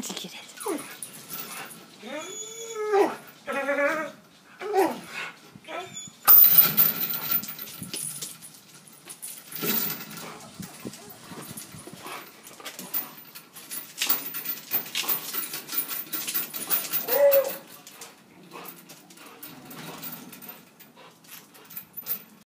Did you get it?